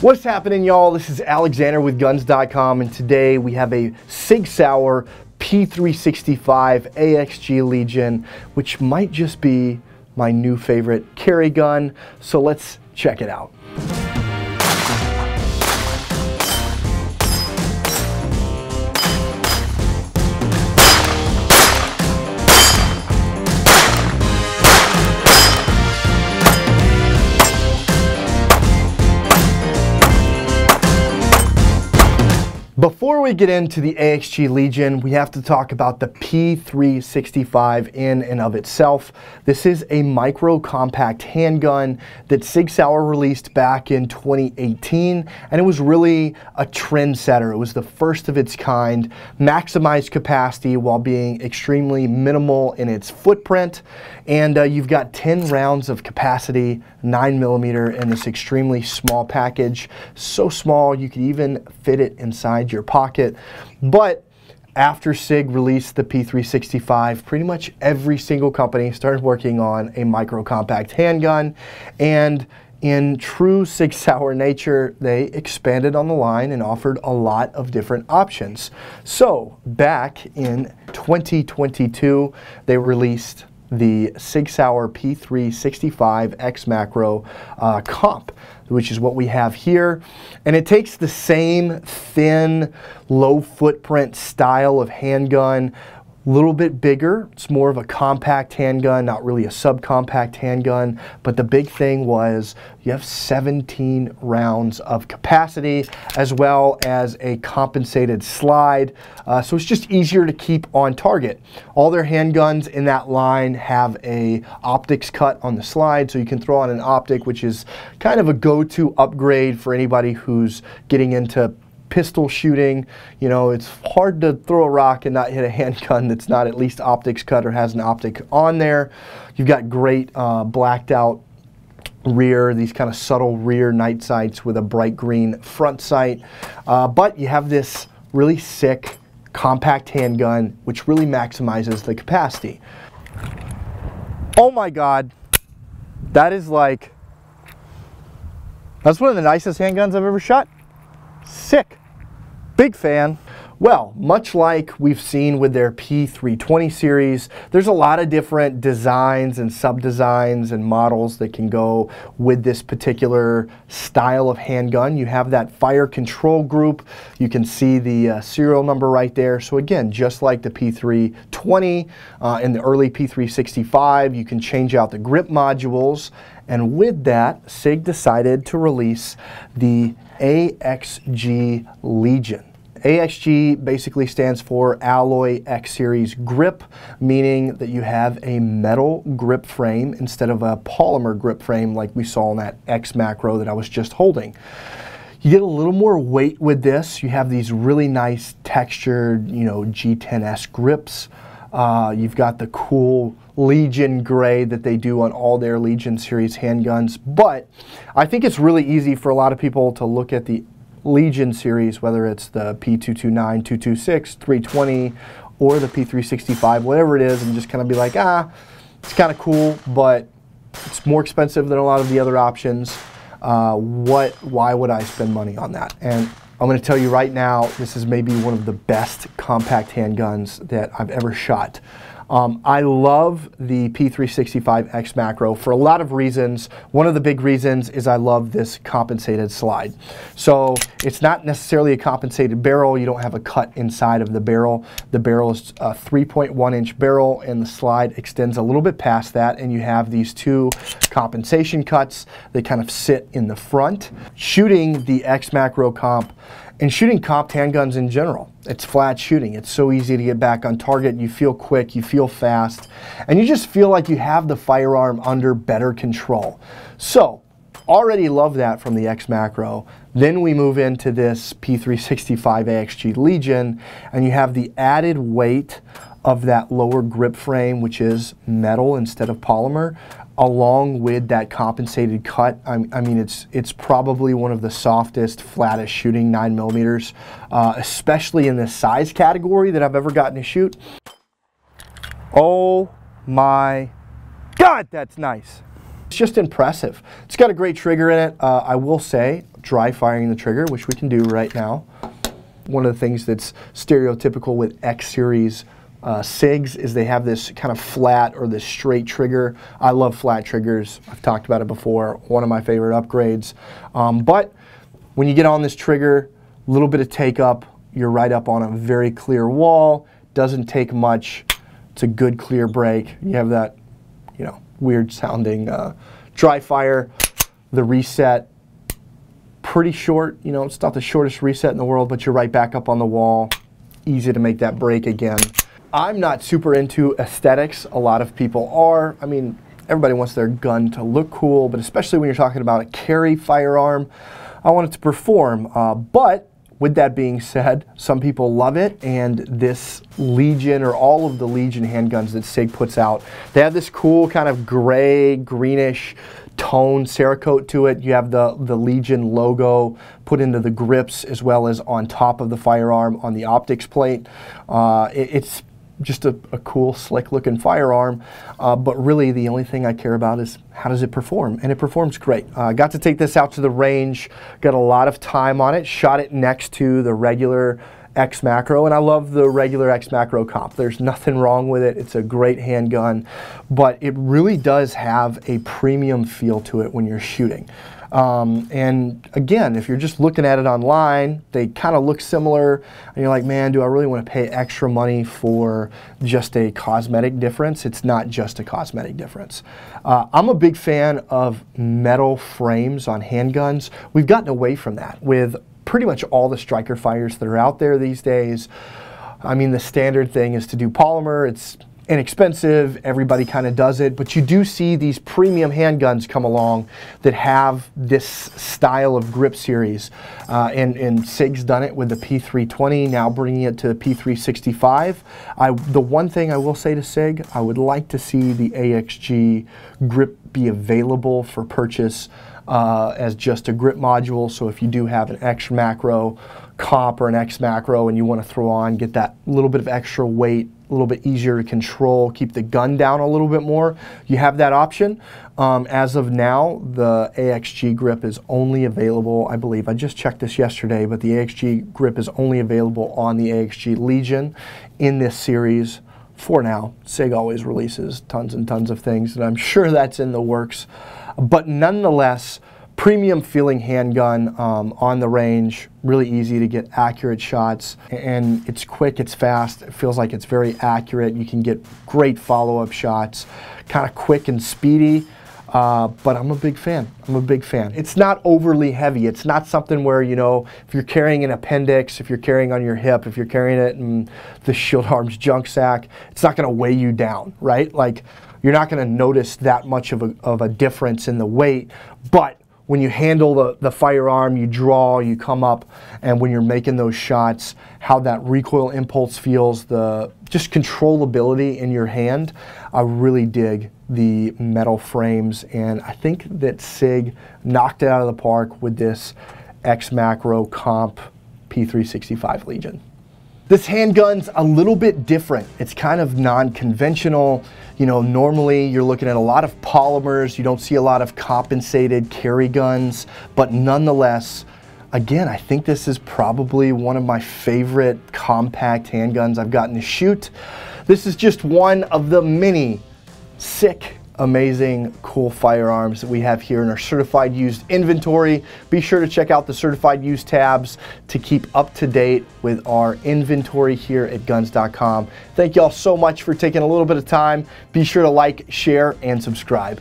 What's happening, y'all? This is Alexander with Guns.com, and today we have a Sig Sauer P365 AXG Legion, which might just be my new favorite carry gun. So let's check it out. Before we get into the AXG Legion, we have to talk about the P365 in and of itself. This is a micro compact handgun that Sig Sauer released back in 2018, and it was really a trendsetter. It was the first of its kind, maximized capacity while being extremely minimal in its footprint. And uh, you've got 10 rounds of capacity, 9 millimeter in this extremely small package. So small you could even fit it inside your pocket. But after SIG released the P365, pretty much every single company started working on a micro compact handgun. And in true Sig Sauer nature, they expanded on the line and offered a lot of different options. So back in 2022, they released the Sig Sauer P365 X Macro uh, comp, which is what we have here. And it takes the same thin, low footprint style of handgun little bit bigger. It's more of a compact handgun, not really a subcompact handgun. But the big thing was you have 17 rounds of capacity as well as a compensated slide. Uh, so it's just easier to keep on target. All their handguns in that line have a optics cut on the slide. So you can throw on an optic, which is kind of a go-to upgrade for anybody who's getting into pistol shooting. You know, it's hard to throw a rock and not hit a handgun that's not at least optics cut or has an optic on there. You've got great uh, blacked out rear, these kind of subtle rear night sights with a bright green front sight. Uh, but you have this really sick compact handgun, which really maximizes the capacity. Oh my God, that is like, that's one of the nicest handguns I've ever shot. Sick. Big fan. Well, much like we've seen with their P320 series, there's a lot of different designs and sub-designs and models that can go with this particular style of handgun. You have that fire control group. You can see the uh, serial number right there. So again, just like the P320 uh, and the early P365, you can change out the grip modules. And with that, SIG decided to release the AXG Legion. AXG basically stands for Alloy X Series Grip, meaning that you have a metal grip frame instead of a polymer grip frame like we saw in that X macro that I was just holding. You get a little more weight with this. You have these really nice textured, you know, G10S grips. Uh, you've got the cool Legion gray that they do on all their Legion series handguns. But I think it's really easy for a lot of people to look at the Legion series, whether it's the P229, 226, 320, or the P365, whatever it is, and just kind of be like, ah, it's kind of cool, but it's more expensive than a lot of the other options. Uh, what, why would I spend money on that? And I'm going to tell you right now, this is maybe one of the best compact handguns that I've ever shot. Um, I love the P365X macro for a lot of reasons. One of the big reasons is I love this compensated slide. So it's not necessarily a compensated barrel. You don't have a cut inside of the barrel. The barrel is a 3.1 inch barrel and the slide extends a little bit past that and you have these two compensation cuts They kind of sit in the front. Shooting the X macro comp and shooting comp handguns in general. It's flat shooting. It's so easy to get back on target. You feel quick, you feel fast, and you just feel like you have the firearm under better control. So, already love that from the X Macro. Then we move into this P365 AXG Legion, and you have the added weight of that lower grip frame, which is metal instead of polymer, along with that compensated cut. I, I, mean, it's it's probably one of the softest, flattest shooting nine millimeters, uh, especially in the size category that I've ever gotten to shoot. Oh my God, that's nice. It's just impressive. It's got a great trigger in it. Uh, I will say, dry firing the trigger, which we can do right now. One of the things that's stereotypical with X series uh, SIGs is they have this kind of flat or this straight trigger. I love flat triggers. I've talked about it before. One of my favorite upgrades. Um, but when you get on this trigger, a little bit of take up, you're right up on a very clear wall. Doesn't take much. It's a good clear break. You have that, you know, weird sounding uh, dry fire. The reset, pretty short. You know, it's not the shortest reset in the world, but you're right back up on the wall. Easy to make that break again. I'm not super into aesthetics. A lot of people are. I mean, everybody wants their gun to look cool, but especially when you're talking about a carry firearm, I want it to perform. Uh, but with that being said, some people love it, and this Legion or all of the Legion handguns that SIG puts out, they have this cool kind of gray, greenish tone Cerakote to it. You have the, the Legion logo put into the grips as well as on top of the firearm on the optics plate. Uh, it, it's just a, a, cool, slick looking firearm. Uh, but really, the only thing I care about is how does it perform? And it performs great. I uh, got to take this out to the range, got a lot of time on it, shot it next to the regular X Macro, and I love the regular X Macro comp. There's nothing wrong with it. It's a great handgun, but it really does have a premium feel to it when you're shooting. Um, and again, if you're just looking at it online, they kind of look similar, and you're like, man, do I really want to pay extra money for just a cosmetic difference? It's not just a cosmetic difference. Uh, I'm a big fan of metal frames on handguns. We've gotten away from that with pretty much all the striker fires that are out there these days. I mean, the standard thing is to do polymer. It's inexpensive, everybody kind of does it, but you do see these premium handguns come along that have this style of grip series. Uh, and, and SIG's done it with the P320, now bringing it to the P365. I, the one thing I will say to SIG, I would like to see the AXG grip be available for purchase uh, as just a grip module. So if you do have an X macro comp or an X macro and you want to throw on, get that little bit of extra weight a little bit easier to control, keep the gun down a little bit more, you have that option. Um, as of now, the AXG grip is only available, I believe, I just checked this yesterday, but the AXG grip is only available on the AXG Legion in this series for now. SIG always releases tons and tons of things, and I'm sure that's in the works. But nonetheless, premium feeling handgun um, on the range, really easy to get accurate shots, and it's quick, it's fast, it feels like it's very accurate. You can get great follow-up shots, kind of quick and speedy. Uh, but I'm a big fan. I'm a big fan. It's not overly heavy. It's not something where, you know, if you're carrying an appendix, if you're carrying on your hip, if you're carrying it in the Shield Arms junk sack, it's not going to weigh you down, right? Like, you're not going to notice that much of a, of a difference in the weight, but when you handle the, the firearm, you draw, you come up, and when you're making those shots, how that recoil impulse feels, the just controllability in your hand. I really dig the metal frames, and I think that SIG knocked it out of the park with this X Macro Comp P365 Legion. This handgun's a little bit different. It's kind of non-conventional. You know, normally you're looking at a lot of polymers. You don't see a lot of compensated carry guns, but nonetheless, again, I think this is probably one of my favorite compact handguns I've gotten to shoot. This is just one of the many sick amazing, cool firearms that we have here in our certified used inventory. Be sure to check out the certified used tabs to keep up to date with our inventory here at guns.com. Thank y'all so much for taking a little bit of time. Be sure to like, share, and subscribe.